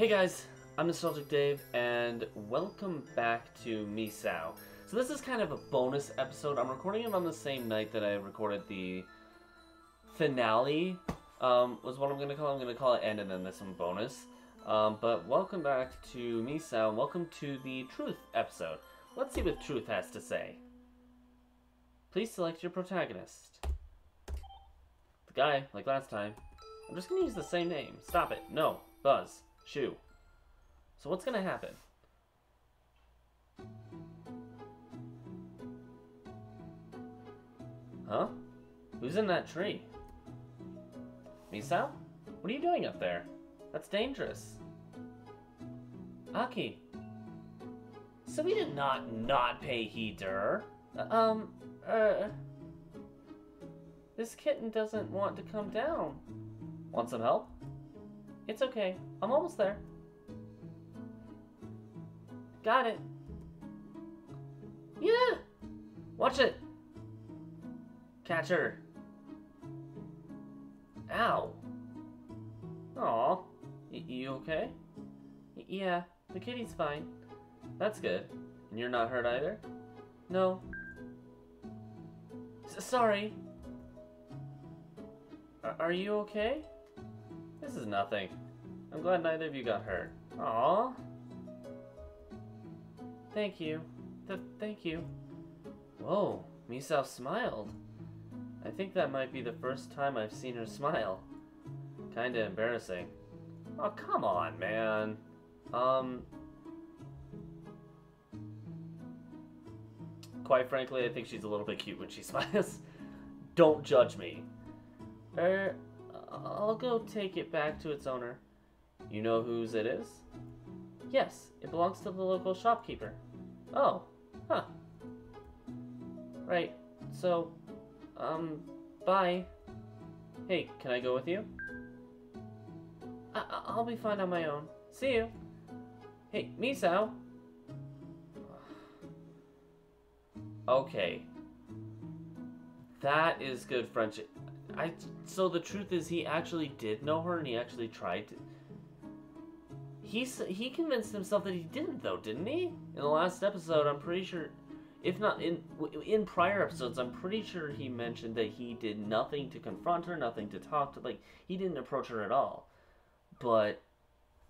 Hey guys, I'm Nostalgic Dave, and welcome back to Misao. So this is kind of a bonus episode. I'm recording it on the same night that I recorded the finale, um, was what I'm going to call it. I'm going to call it end and then this one bonus. Um, but welcome back to Misao, and welcome to the Truth episode. Let's see what Truth has to say. Please select your protagonist. The guy, like last time. I'm just going to use the same name. Stop it. No. Buzz. Shoe. So what's gonna happen? Huh? Who's in that tree? Misao? What are you doing up there? That's dangerous. Aki. So we did not not pay heed to. Uh, um, uh... This kitten doesn't want to come down. Want some help? It's okay. I'm almost there. Got it. Yeah! Watch it! Catch her. Ow. Aw. You okay? Yeah, the kitty's fine. That's good. And you're not hurt either? No. S sorry. Are you okay? This is nothing. I'm glad neither of you got hurt. Aww. Thank you. Th thank you. Whoa, Misao smiled. I think that might be the first time I've seen her smile. Kinda embarrassing. Oh, come on, man. Um... Quite frankly, I think she's a little bit cute when she smiles. Don't judge me. Er, I'll go take it back to its owner. You know whose it is? Yes, it belongs to the local shopkeeper. Oh, huh. Right, so, um, bye. Hey, can I go with you? I I'll be fine on my own. See you. Hey, Misao. Okay. That is good friendship. I so the truth is he actually did know her and he actually tried to He's he convinced himself that he didn't though, didn't he? In the last episode, I'm pretty sure, if not in in prior episodes, I'm pretty sure he mentioned that he did nothing to confront her, nothing to talk to, like he didn't approach her at all. But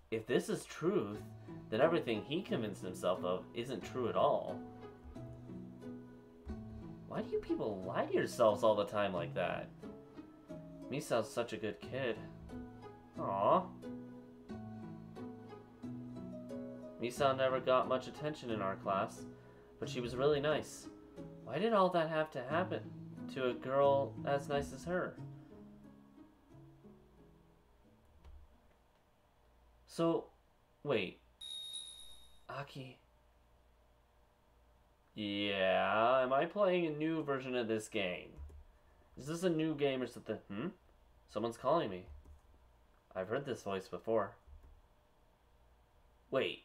if this is truth, then everything he convinced himself of isn't true at all. Why do you people lie to yourselves all the time like that? Misao's such a good kid. Aww. Misa never got much attention in our class, but she was really nice. Why did all that have to happen to a girl as nice as her? So, wait. Aki. Yeah, am I playing a new version of this game? Is this a new game or something? Hmm? Someone's calling me. I've heard this voice before. Wait.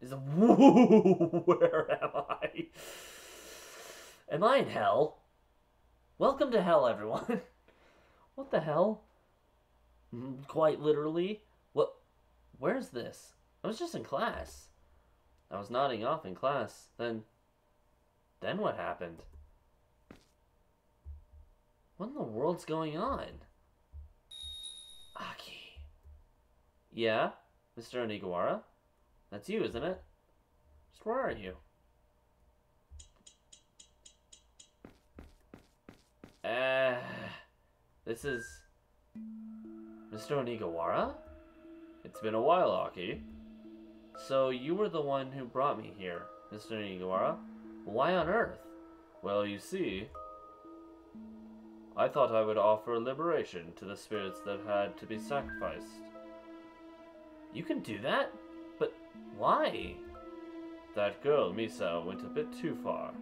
Is a where am I? Am I in hell? Welcome to hell, everyone. what the hell? Mm, quite literally. What? Where's this? I was just in class. I was nodding off in class. Then, then what happened? What in the world's going on? Yeah, Mr. Onigawara? That's you, isn't it? Just where are you? Uh, this is Mr. Onigawara? It's been a while, Aki. So you were the one who brought me here, Mr. Onigawara. Why on earth? Well, you see, I thought I would offer liberation to the spirits that had to be sacrificed. You can do that? But why? That girl, Misao, went a bit too far.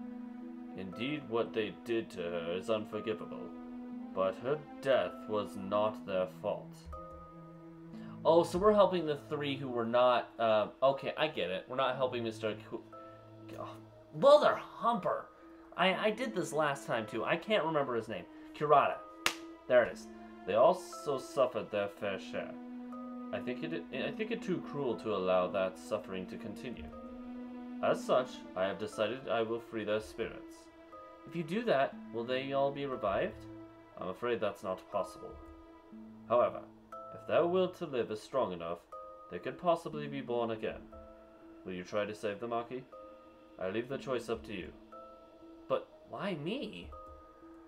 Indeed, what they did to her is unforgivable. But her death was not their fault. Oh, so we're helping the three who were not, uh, okay, I get it. We're not helping Mr. Ku oh, Mother Humper! I, I did this last time, too. I can't remember his name. Kurata. There it is. They also suffered their fair share. I think it I think it too cruel to allow that suffering to continue. As such, I have decided I will free their spirits. If you do that, will they all be revived? I'm afraid that's not possible. However, if their will to live is strong enough, they could possibly be born again. Will you try to save them, Aki? I leave the choice up to you. But why me?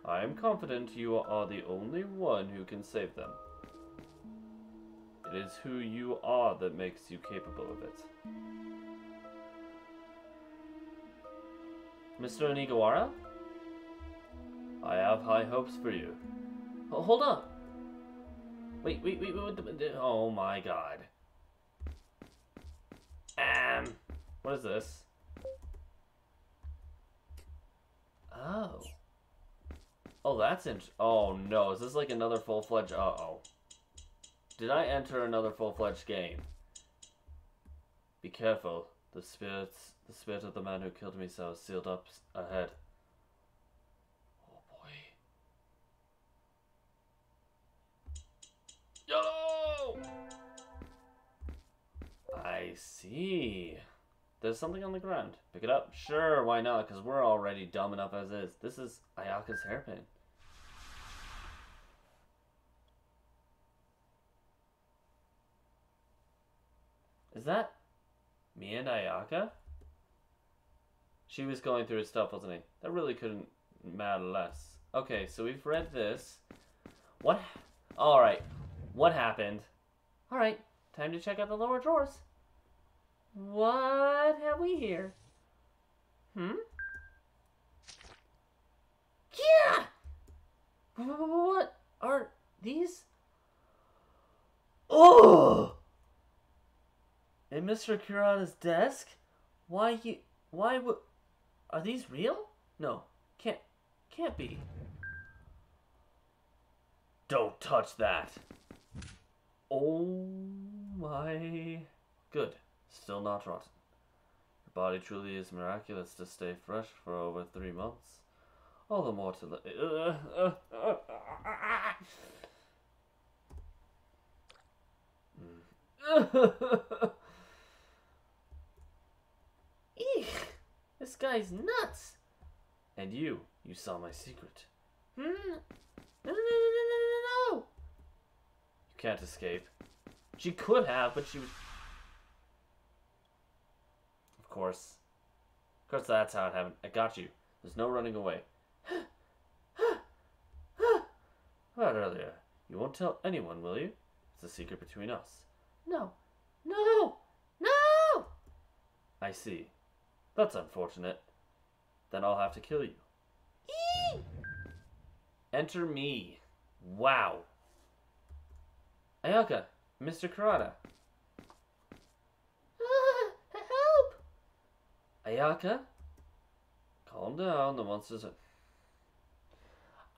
I am confident you are the only one who can save them. It is who you are that makes you capable of it. Mr. Onigawara? I have high hopes for you. Oh, hold on. Wait, wait, wait, wait, oh my god. Um, what is this? Oh. Oh, that's int- Oh no, is this like another full-fledged- Uh-oh. Did I enter another full-fledged game? Be careful. The spirits, the spirit of the man who killed me so sealed up ahead. Oh boy. YOLO! I see. There's something on the ground. Pick it up. Sure, why not? Because we're already dumb enough as is. This is Ayaka's hairpin. Is that me and Ayaka? She was going through his stuff, wasn't he? That really couldn't matter less. Okay, so we've read this. What? Alright. What happened? Alright, time to check out the lower drawers. What have we here? Hmm? Yeah! What are these? Oh! In Mr. Kurata's desk? Why you? Why would? Are these real? No, can't, can't be. Don't touch that. Oh my. Good. Still not rotten. Your body truly is miraculous to stay fresh for over three months. All the more to. Uh, uh, uh, mm. This guy's nuts! And you, you saw my secret. Hmm? No, no, no, no, no, no, no! You can't escape. She could have, but she was. Of course. Of course, that's how it happened. I got you. There's no running away. What about earlier. You won't tell anyone, will you? It's a secret between us. No. No! No! I see. That's unfortunate. Then I'll have to kill you. Eee! Enter me. Wow. Ayaka, Mr. Kurata. Ah, help! Ayaka? Calm down, the monsters are...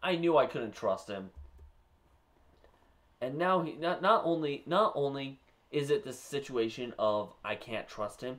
I knew I couldn't trust him. And now he not not only not only is it the situation of I can't trust him,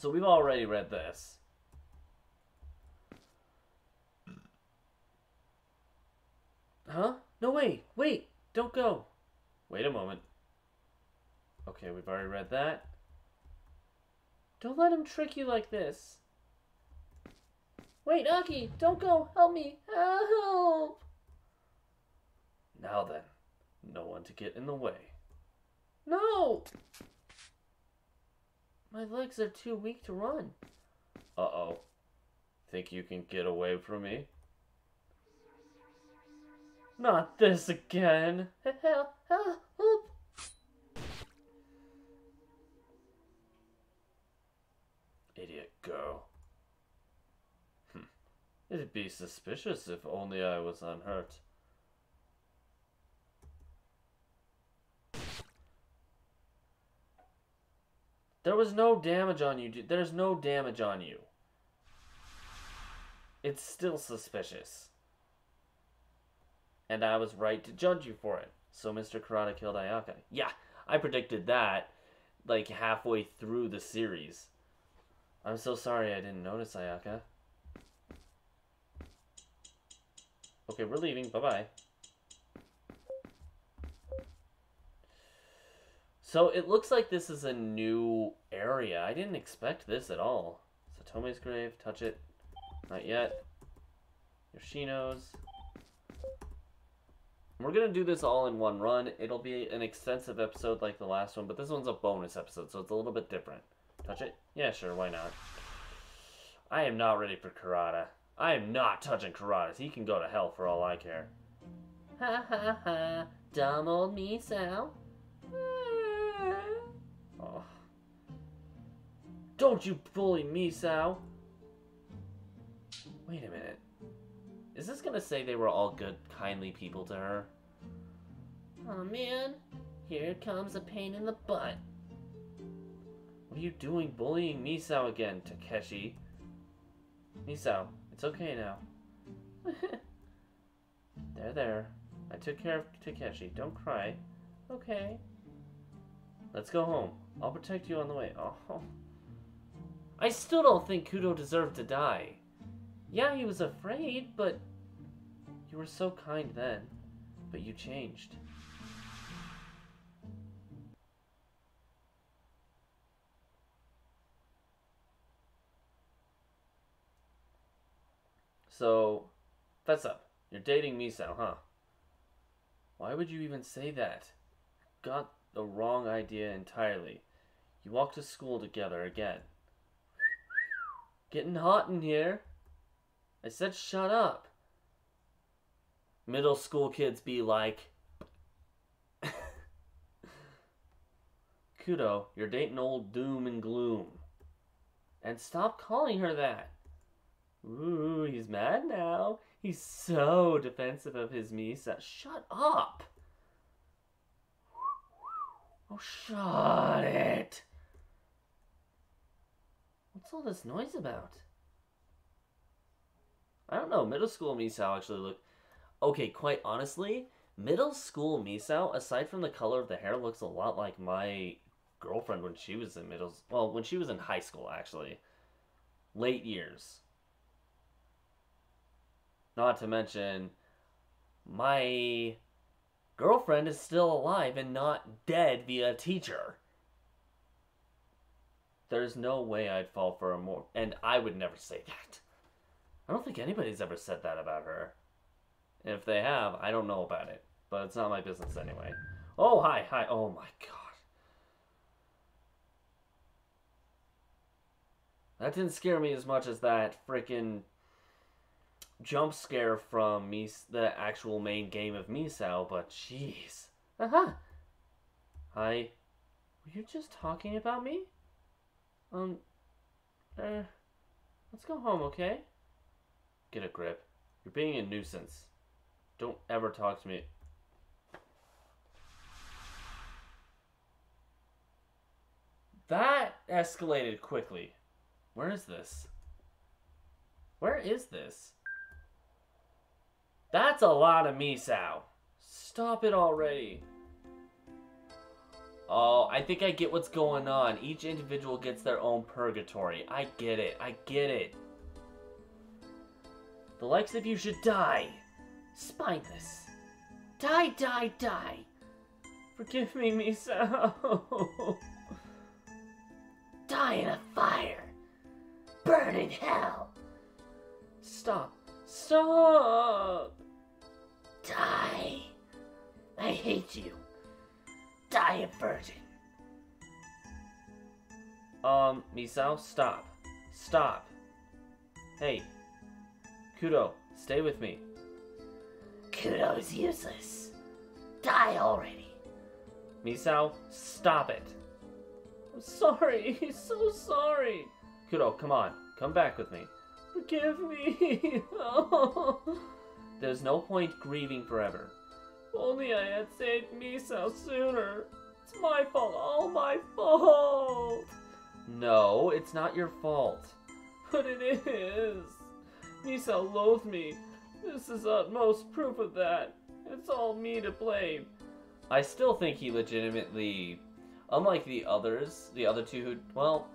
So we've already read this. Huh? No, wait, wait, don't go. Wait a moment. Okay, we've already read that. Don't let him trick you like this. Wait, Aki, don't go. Help me. Help. Now then, no one to get in the way. No! My legs are too weak to run. Uh-oh. Think you can get away from me? Not this again. Help! Help! Idiot girl. Hm. It'd be suspicious if only I was unhurt. There was no damage on you. There's no damage on you. It's still suspicious. And I was right to judge you for it. So Mr. Kurata killed Ayaka. Yeah, I predicted that like halfway through the series. I'm so sorry I didn't notice Ayaka. Okay, we're leaving. Bye-bye. So it looks like this is a new area. I didn't expect this at all. Saotome's grave, touch it. Not yet. Yoshino's. We're gonna do this all in one run. It'll be an extensive episode like the last one, but this one's a bonus episode, so it's a little bit different. Touch it? Yeah, sure, why not? I am not ready for Kurata. I am not touching Kurata's. He can go to hell for all I care. Ha ha ha. Dumb old me, Sal. Don't you bully me, Sal. Wait a minute. Is this gonna say they were all good, kindly people to her? Oh man, here comes a pain in the butt. What are you doing bullying Misao again, Takeshi? Misao, it's okay now. there, there. I took care of Takeshi. Don't cry. Okay. Let's go home. I'll protect you on the way. Oh. I still don't think Kudo deserved to die. Yeah, he was afraid, but you were so kind then. But you changed. So, fess up. You're dating Misao, huh? Why would you even say that? Got the wrong idea entirely. You walk to school together again. Getting hot in here. I said shut up. Middle school kids be like. Kudo, you're dating old doom and gloom. And stop calling her that. Ooh, he's mad now. He's so defensive of his Misa. Shut up! Oh, shut it! What's all this noise about? I don't know. Middle school Misao actually look. Okay, quite honestly, middle school Misao, aside from the color of the hair, looks a lot like my girlfriend when she was in middle. Well, when she was in high school, actually. Late years. Not to mention, my girlfriend is still alive and not dead via teacher. There's no way I'd fall for a more. And I would never say that. I don't think anybody's ever said that about her. If they have, I don't know about it. But it's not my business anyway. Oh, hi, hi. Oh my god. That didn't scare me as much as that freaking jump scare from me, the actual main game of Misao, but jeez. Uh-huh. Hi. Were you just talking about me? Um, uh, let's go home, okay? Get a grip. You're being a nuisance. Don't ever talk to me. That escalated quickly. Where is this? Where is this? That's a lot of Misao. Stop it already. Oh, I think I get what's going on. Each individual gets their own purgatory. I get it. I get it. The likes of you should die. Spineless. Die, die, die. Forgive me, Misao. die in a fire. Burn in hell. Stop. Stop. Die. I hate you. Die a virgin. Um, Misao, stop. Stop. Hey. Kudo, stay with me. Kudo's useless. Die already. Misao, stop it. I'm sorry. He's so sorry. Kudo, come on. Come back with me. Forgive me. There's no point grieving forever. Only I had saved Misao sooner. It's my fault, all my fault. No, it's not your fault. But it is. Misao loathed me. This is utmost proof of that. It's all me to blame. I still think he legitimately, unlike the others, the other two who, well,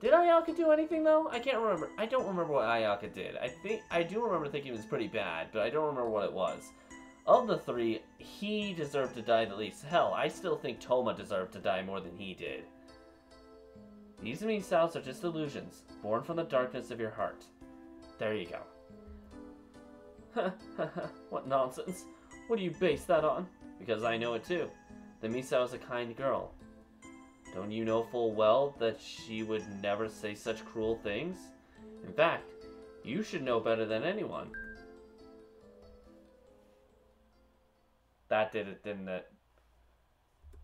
did Ayaka do anything though? I can't remember. I don't remember what Ayaka did. I think I do remember thinking it was pretty bad, but I don't remember what it was. Of the three, he deserved to die the least. Hell, I still think Toma deserved to die more than he did. These Misaos are just illusions, born from the darkness of your heart. There you go. what nonsense. What do you base that on? Because I know it too. The Misao is a kind girl. Don't you know full well that she would never say such cruel things? In fact, you should know better than anyone. That did it, didn't it?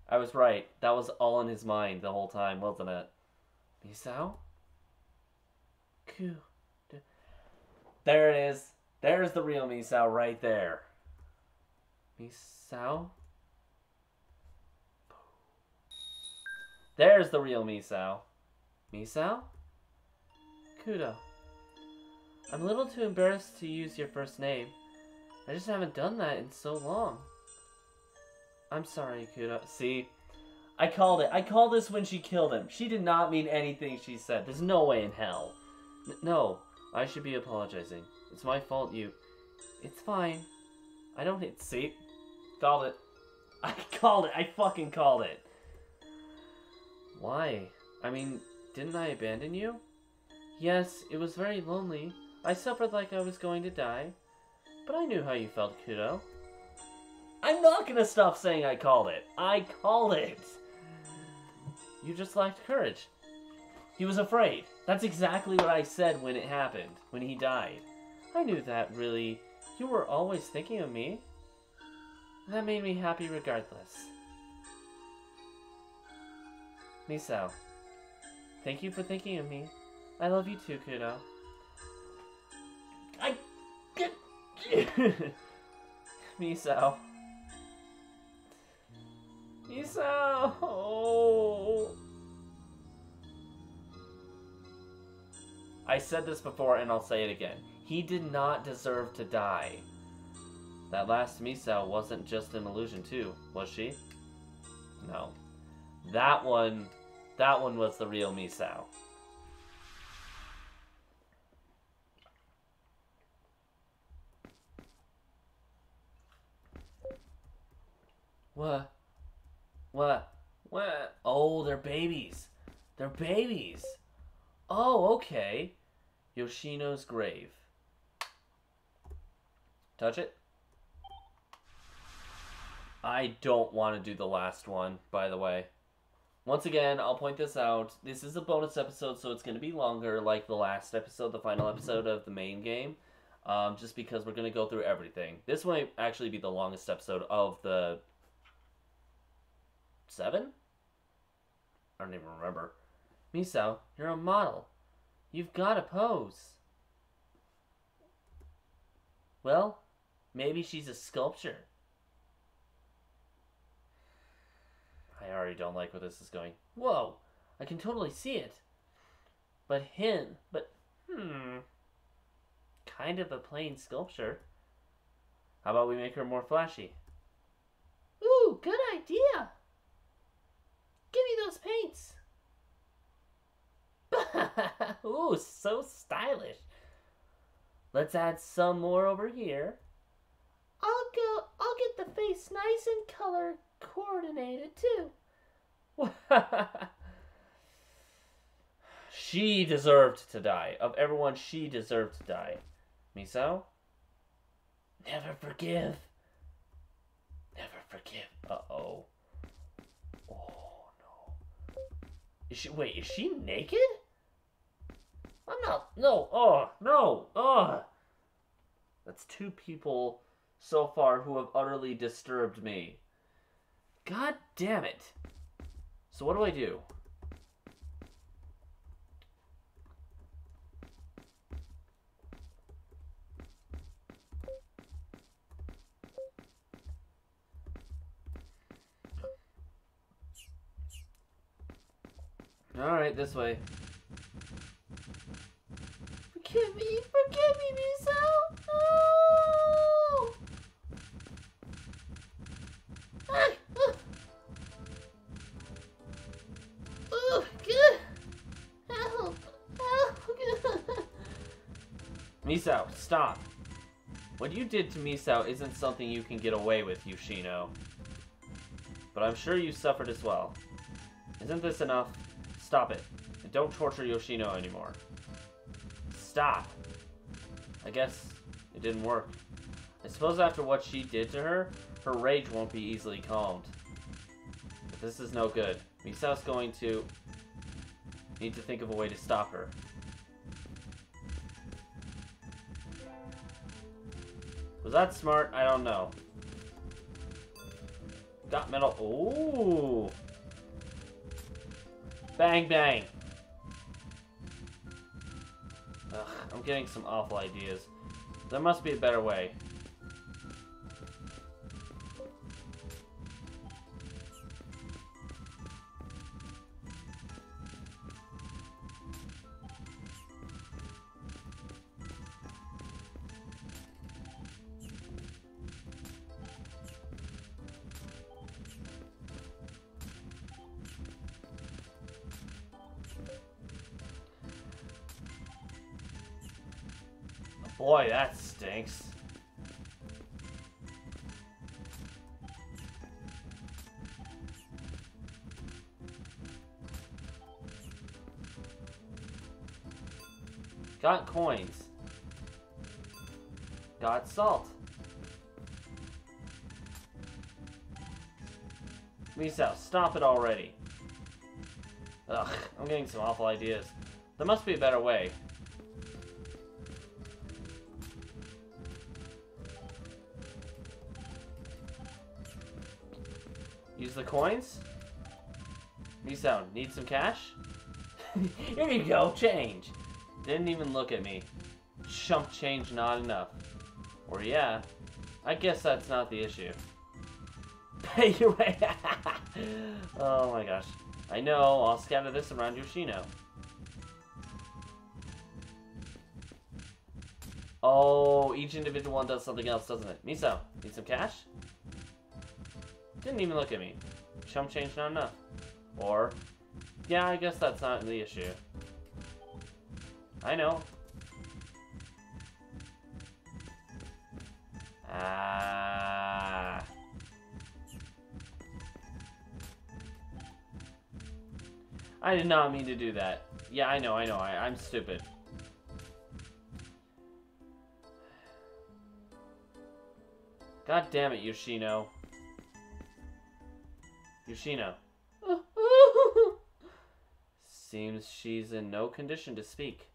I was right. That was all in his mind the whole time, wasn't it? Misao? There it is. There's the real Misao right there. Misao? There's the real Misao. Misao? Kudo. I'm a little too embarrassed to use your first name. I just haven't done that in so long. I'm sorry, Kudo. See, I called it. I called this when she killed him. She did not mean anything she said. There's no way in hell. N no, I should be apologizing. It's my fault you... It's fine. I don't hit... See? Called it. I called it. I fucking called it. Why? I mean, didn't I abandon you? Yes, it was very lonely. I suffered like I was going to die. But I knew how you felt, Kudo. I'm not gonna stop saying I called it. I called it. You just lacked courage. He was afraid. That's exactly what I said when it happened, when he died. I knew that, really. You were always thinking of me. That made me happy regardless. Misao, thank you for thinking of me. I love you too, Kudo. I... Misao. Misao! Oh. I said this before and I'll say it again. He did not deserve to die. That last Misao wasn't just an illusion too, was she? No. That one, that one was the real Misao. What? What? What? Oh, they're babies. They're babies. Oh, okay. Yoshino's grave. Touch it. I don't want to do the last one, by the way. Once again, I'll point this out. This is a bonus episode, so it's going to be longer, like the last episode, the final episode of the main game. Um, just because we're going to go through everything. This might actually be the longest episode of the seven? I don't even remember. Misao, you're a model. You've got to pose. Well, maybe she's a sculpture. I already don't like where this is going. Whoa, I can totally see it. But him, but, hmm, kind of a plain sculpture. How about we make her more flashy? Ooh, good idea. Give me those paints. Ooh, so stylish. Let's add some more over here. I'll go I'll get the face nice and color coordinated too. she deserved to die. Of everyone, she deserved to die. Misao? Never forgive. Never forgive. Uh-oh. Oh. Is she, wait, is she naked? I'm not, no, oh, no, oh. That's two people so far who have utterly disturbed me. God damn it. So what do I do? Alright, this way. Forgive me, forgive me, Misao. Oh! Ah, ah. Oh, good. Help, help. Misao, stop. What you did to Misao isn't something you can get away with, Yoshino. But I'm sure you suffered as well. Isn't this enough? Stop it. Don't torture Yoshino anymore. Stop. I guess it didn't work. I suppose after what she did to her, her rage won't be easily calmed. But this is no good. Misao's going to need to think of a way to stop her. Was that smart? I don't know. Got metal. Ooh. Bang, bang. Ugh, I'm getting some awful ideas. There must be a better way. Boy, that stinks. Got coins. Got salt. Lisa, stop it already. Ugh, I'm getting some awful ideas. There must be a better way. The coins? Misao, need some cash? Here you go, change. Didn't even look at me. Chump change not enough. Or yeah, I guess that's not the issue. Pay your way. oh my gosh. I know, I'll scatter this around Yoshino. Oh, each individual one does something else, doesn't it? Miso, need some cash? Didn't even look at me. Chump change not enough. Or, yeah, I guess that's not the issue. I know. Ah. I did not mean to do that. Yeah, I know, I know. I, I'm stupid. God damn it, Yoshino. Yoshino. Seems she's in no condition to speak.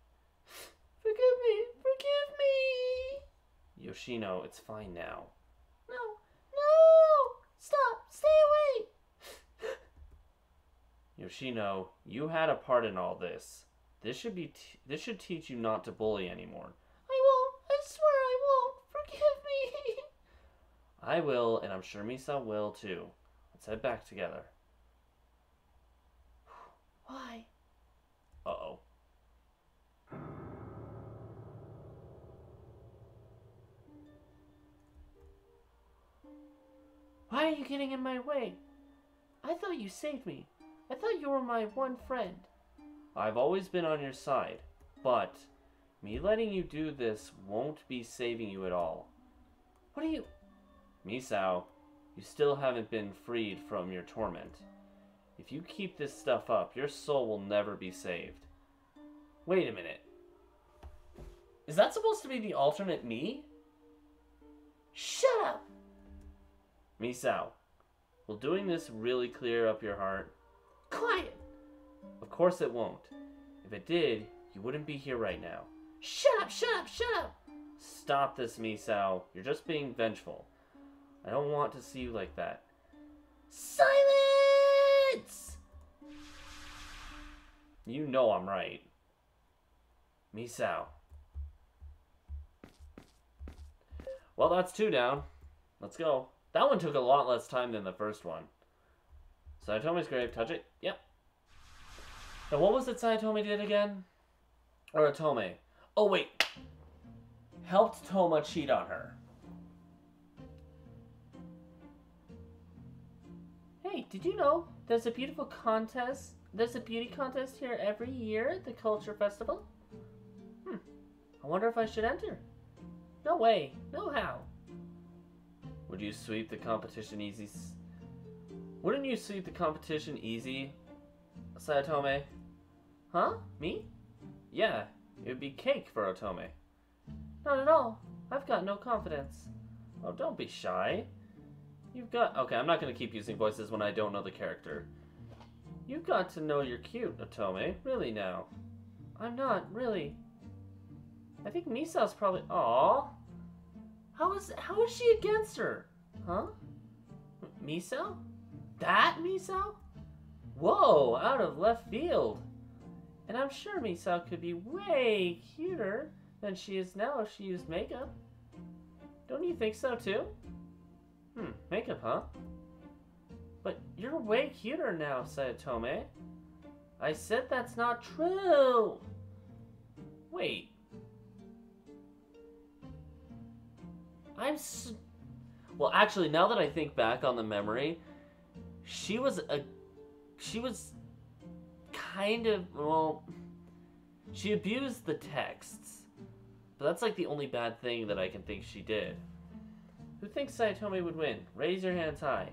Forgive me, forgive me. Yoshino, it's fine now. No, no! Stop, stay away. Yoshino, you had a part in all this. This should be t- this should teach you not to bully anymore. I won't, I swear I won't. Forgive me. I will, and I'm sure Misa will too. Let's head back together. Why? Uh oh. Why are you getting in my way? I thought you saved me. I thought you were my one friend. I've always been on your side, but me letting you do this won't be saving you at all. What are you. Misao, you still haven't been freed from your torment. If you keep this stuff up, your soul will never be saved. Wait a minute. Is that supposed to be the alternate me? Shut up! Misao, will doing this really clear up your heart? Quiet! Of course it won't. If it did, you wouldn't be here right now. Shut up, shut up, shut up! Stop this, Misao. You're just being vengeful. I don't want to see you like that. Silence! You know I'm right. Misao. Well, that's two down. Let's go. That one took a lot less time than the first one. So Tommy's grave. Touch it. Yep. And what was it Saotome did again? Or Otome? Oh wait. Helped Toma cheat on her. Hey, did you know there's a beautiful contest? There's a beauty contest here every year at the Culture Festival? Hmm. I wonder if I should enter. No way. No how. Would you sweep the competition easy? Wouldn't you sweep the competition easy, Saotome? Huh? Me? Yeah, it would be cake for Otome. Not at all. I've got no confidence. Oh, don't be shy. You've got. Okay, I'm not gonna keep using voices when I don't know the character. You've got to know you're cute, Otome. Really now. I'm not, really. I think Misa's probably. Aw. How is how is she against her? Huh? Miso? That Miso? Whoa, out of left field. And I'm sure Miso could be way cuter than she is now if she used makeup. Don't you think so too? Hmm, makeup, huh? But you're way cuter now, Saotome. I said that's not true. Wait. I'm s- Well, actually, now that I think back on the memory, she was a she was kind of well she abused the texts. But that's like the only bad thing that I can think she did. Who thinks Saotome would win? Raise your hands high.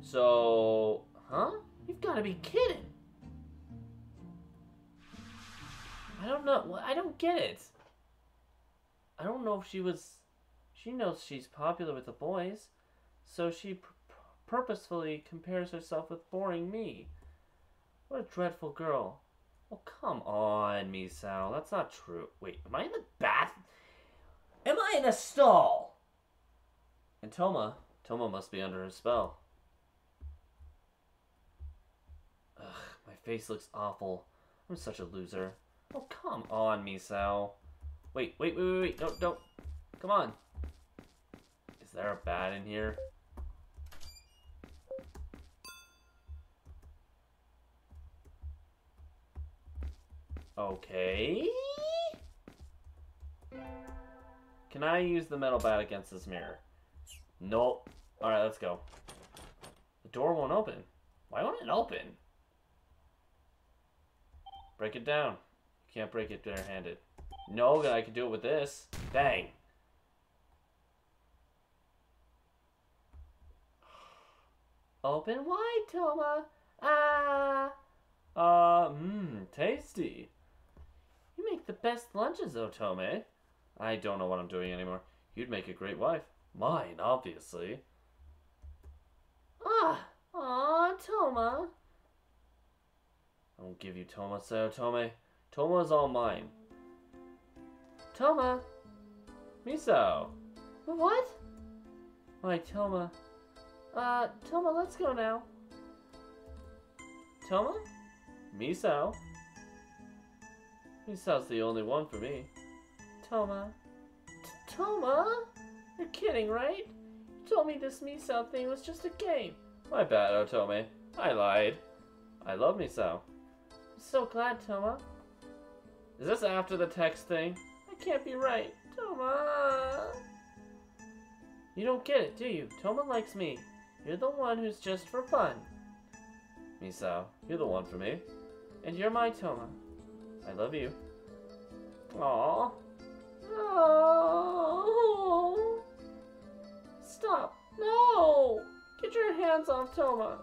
So, huh? You've got to be kidding. I don't know. I don't get it. I don't know if she was. She knows she's popular with the boys, so she pur- purposefully compares herself with boring me. What a dreadful girl. Oh, come on, Misao. That's not true. Wait, am I in the bath? Am I in a stall? And Toma. Toma must be under a spell. Ugh, my face looks awful. I'm such a loser. Oh, come on, Misao. Wait, wait, wait, wait, wait. Don't, don't. Come on. Is there a bat in here? Okay. Can I use the metal bat against this mirror? Nope. Alright, let's go. The door won't open. Why won't it open? Break it down. You can't break it barehanded. No, I can do it with this. Dang. Open wide, Toma. Ah. Uh, mmm, tasty. You make the best lunches, Otome. I don't know what I'm doing anymore. You'd make a great wife. Mine, obviously. Ah, aw, Toma. I won't give you Toma, Tome. Toma is all mine. Toma. Miso. What? Why, Toma. Uh, Toma, let's go now. Toma? Miso. Miso's the only one for me. Toma. T- Toma? You're kidding, right? You told me this Miso thing was just a game. My bad, Otome. I lied. I love Miso. I'm so glad, Toma. Is this after the text thing? That can't be right. Toma! You don't get it, do you? Toma likes me. You're the one who's just for fun. Misao, you're the one for me. And you're my Toma. I love you. Aww. Oh. Stop. No! Get your hands off Toma.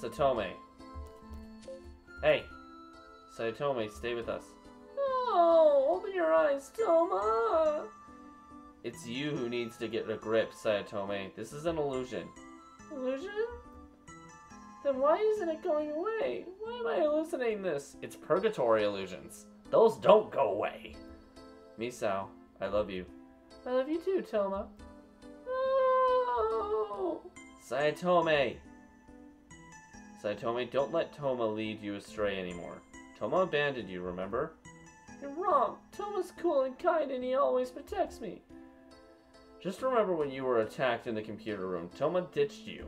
Saotome. Hey. Saotome, stay with us. No! Open your eyes, Toma! It's you who needs to get a grip, Saotome. This is an illusion. Illusion? Then why isn't it going away? Why am I hallucinating this? It's purgatory illusions. Those don't go away. Misao, I love you. I love you too, Toma. Oh. No! Saotome! Saotome, don't let Toma lead you astray anymore. Toma abandoned you, remember? You're wrong. Toma's cool and kind and he always protects me. Just remember when you were attacked in the computer room, Toma ditched you.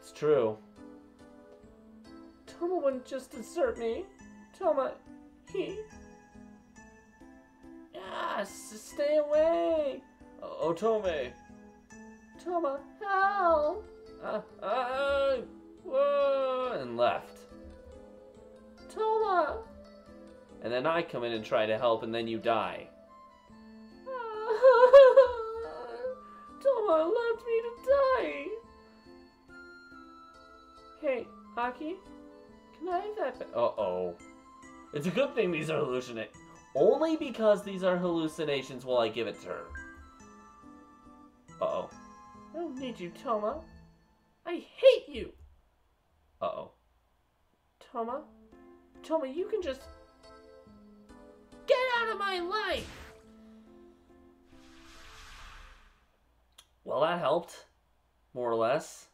It's true. Toma wouldn't just desert me. Toma, he. Yes, stay away. O- Otome! Toma, help. Uh, uh, whoa, and left. Toma. And then I come in and try to help, and then you die. Toma left me to die. Hey, Aki, can I have that? Ba- Uh oh. It's a good thing these are hallucinations. Only because these are hallucinations will I give it to her. Uh oh. I don't need you, Toma. I hate you. Uh oh. Toma, Toma, you can just get out of my life. Well, that helped. More or less.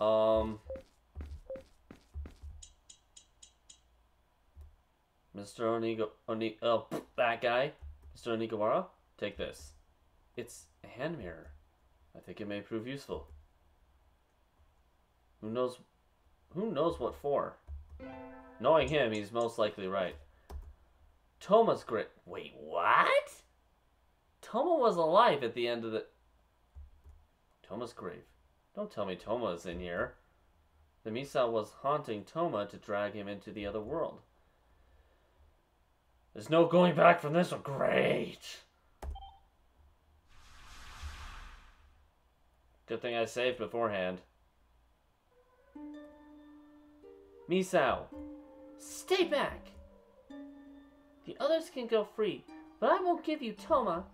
Um. Mr. Onigo. Oni- oh, that guy. Mr. Onigawara, take this. It's a hand mirror. I think it may prove useful. Who knows? Who knows what for? Knowing him, he's most likely right. Toma's great. Wait, what? Toma was alive at the end of the. Toma's grave. Don't tell me Toma is in here. The Misao was haunting Toma to drag him into the other world. There's no going back from this one. Great! Good thing I saved beforehand. Misao, Stay back. The others can go free, but I won't give you Toma.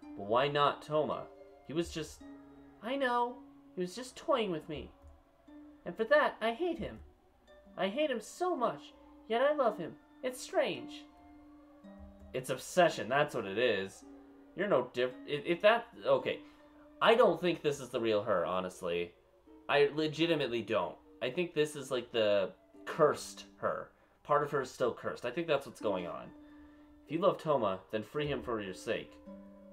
but why not Toma? He was just. I know. He was just toying with me. And for that, I hate him. I hate him so much, yet I love him. It's strange. It's obsession. That's what it is. You're no diff. If, if that okay, I don't think this is the real her. Honestly, I legitimately don't. I think this is like the cursed her. Part of her is still cursed. I think that's what's going on. If you love Toma, then free him for your sake.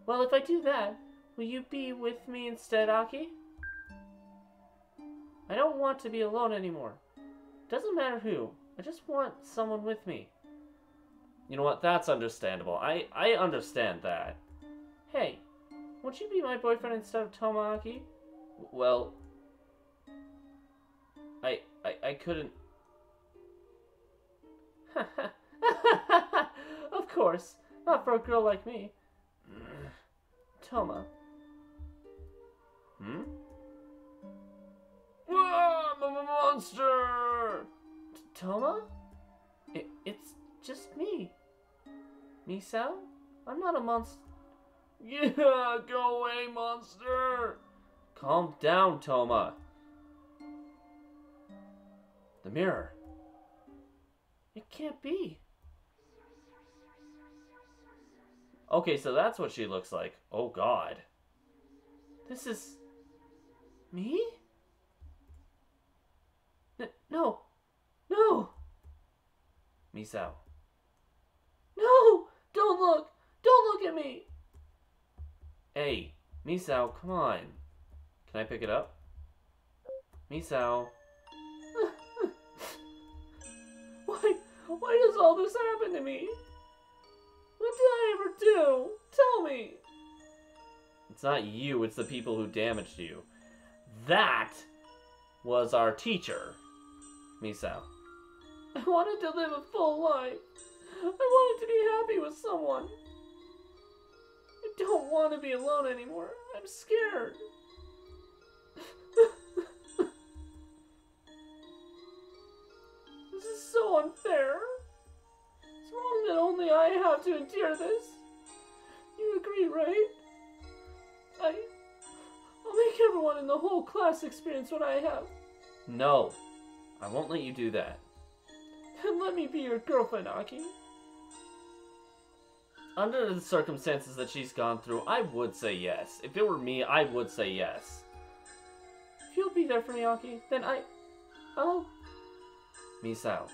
Well, if I do that, will you be with me instead, Aki? I don't want to be alone anymore. Doesn't matter who. I just want someone with me. You know what? That's understandable. I I understand that. Hey, won't you be my boyfriend instead of Toma, Aki? Well, I I I couldn't. of course, not for a girl like me. Toma, Hmm. I'm a monster! T- Toma? It, it's just me. Misao? I'm not a monster. Yeah, go away, monster! Calm down, Toma. The mirror. It can't be. Okay, so that's what she looks like. Oh god. This is. me? N- no. No! Misao. No! Don't look! Don't look at me! Hey, Misao, come on. Can I pick it up? Misao. Why? Why does all this happen to me? What did I ever do? Tell me! It's not you, it's the people who damaged you. That was our teacher, Misao. I wanted to live a full life. I wanted to be happy with someone. I don't want to be alone anymore. I'm scared. this is so unfair. It's wrong that only I have to endure this. You agree, right? I. I'll make everyone in the whole class experience what I have. No, I won't let you do that. Then let me be your girlfriend, Aki. Under the circumstances that she's gone through, I would say yes. If it were me, I would say yes. If you'll be there for me, Aki, then I. I'll. Misao.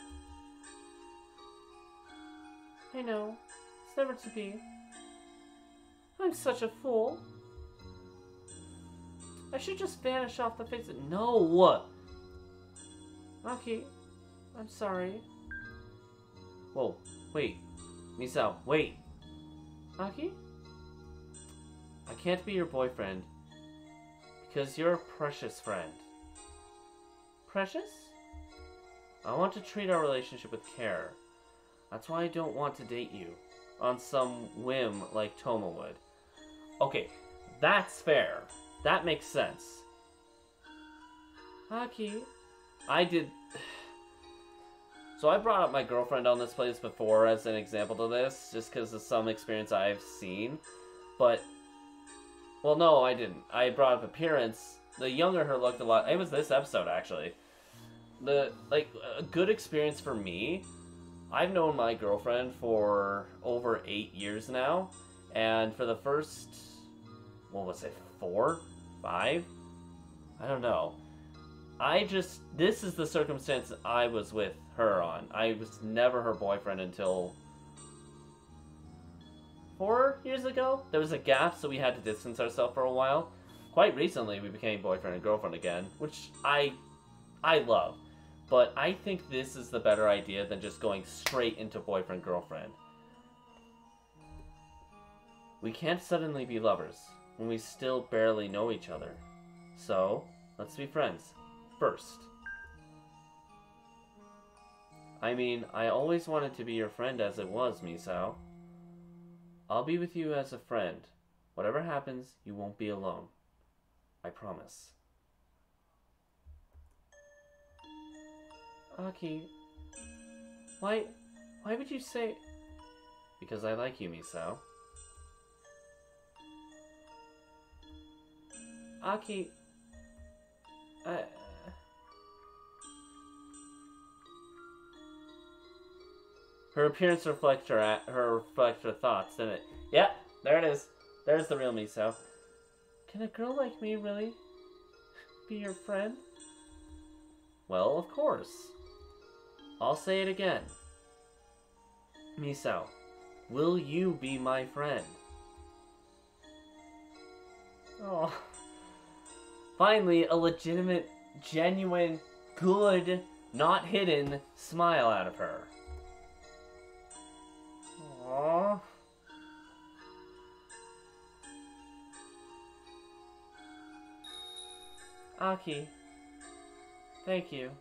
I know. It's never to be. I'm such a fool. I should just vanish off the face of. No! What? Aki, I'm sorry. Whoa, wait. Misao, wait. Aki? I can't be your boyfriend because you're a precious friend. Precious? I want to treat our relationship with care. That's why I don't want to date you on some whim like Toma would. Okay, that's fair. That makes sense. Aki? I did. So I brought up my girlfriend on this place before as an example to this, just because of some experience I've seen. But, well, no, I didn't. I brought up appearance. The younger her looked a lot. It was this episode actually. The like a good experience for me. I've known my girlfriend for over eight years now, and for the first, what was it, four, five? I don't know. I just this is the circumstance I was with her on. I was never her boyfriend until four years ago. There was a gap, so we had to distance ourselves for a while. Quite recently, we became boyfriend and girlfriend again, which I I love. But I think this is the better idea than just going straight into boyfriend girlfriend. We can't suddenly be lovers when we still barely know each other. So, let's be friends first. I mean, I always wanted to be your friend as it was, Misao. I'll be with you as a friend. Whatever happens, you won't be alone. I promise. Aki, why, why would you say? Because I like you, Misao. Aki, I. Her appearance reflects her at her reflects her thoughts, didn't it? Yep, there it is. There's the real Misao. Can a girl like me really be your friend? Well, of course. I'll say it again. Misao, will you be my friend? Oh, Finally, a legitimate, genuine, good, not hidden smile out of her. Aki, thank you.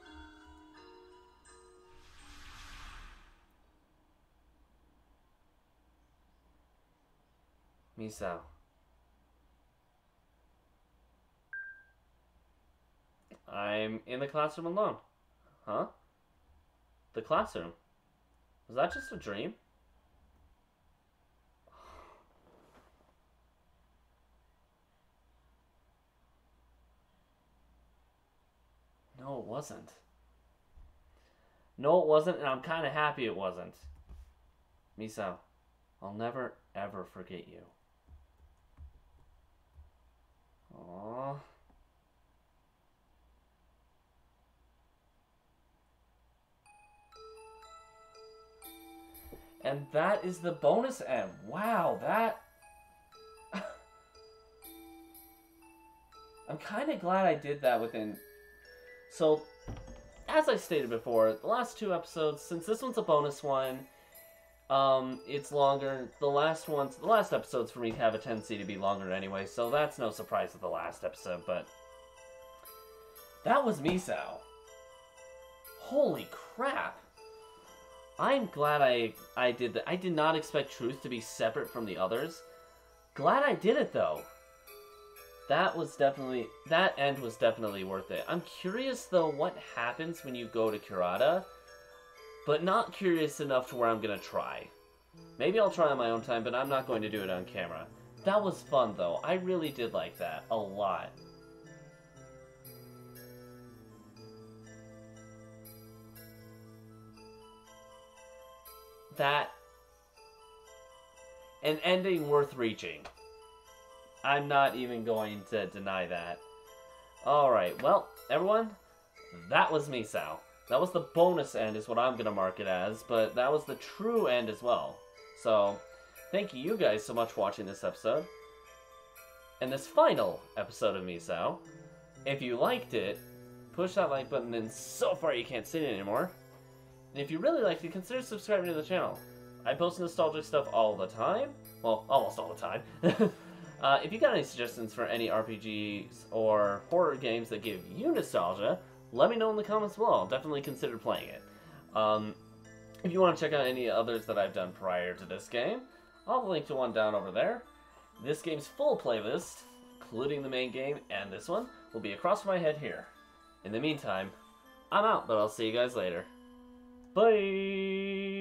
Misao. I'm in the classroom alone. Huh? The classroom? Was that just a dream? Wasn't. No, it wasn't, and I'm kind of happy it wasn't. Misao, I'll never, ever forget you. Aww. And that is the bonus M. Wow, that. I'm kind of glad I did that within. So, as I stated before, the last two episodes, since this one's a bonus one, um, it's longer. The last ones, the last episodes for me have a tendency to be longer anyway, so that's no surprise with the last episode, but. That was Misao. Holy crap! I'm glad I I did that. I did not expect Truth to be separate from the others. Glad I did it though. That was definitely that end was definitely worth it. I'm curious though what happens when you go to Kurata, but not curious enough to where I'm gonna try. Maybe I'll try on my own time, but I'm not going to do it on camera. That was fun though. I really did like that a lot. that an ending worth reaching. I'm not even going to deny that. Alright, well, everyone, that was Misao. That was the bonus end, is what I'm going to mark it as, but that was the true end as well. So, thank you guys so much for watching this episode. And this final episode of Misao. If you liked it, push that like button and so far you can't see it anymore. And if you really liked it, consider subscribing to the channel. I post nostalgic stuff all the time. Well, almost all the time. uh, if you got any suggestions for any RPGs or horror games that give you nostalgia, let me know in the comments below. I'll definitely consider playing it. Um, if you want to check out any others that I've done prior to this game, I'll link to one down over there. This game's full playlist, including the main game and this one, will be across my head here. In the meantime, I'm out, but I'll see you guys later. Bye!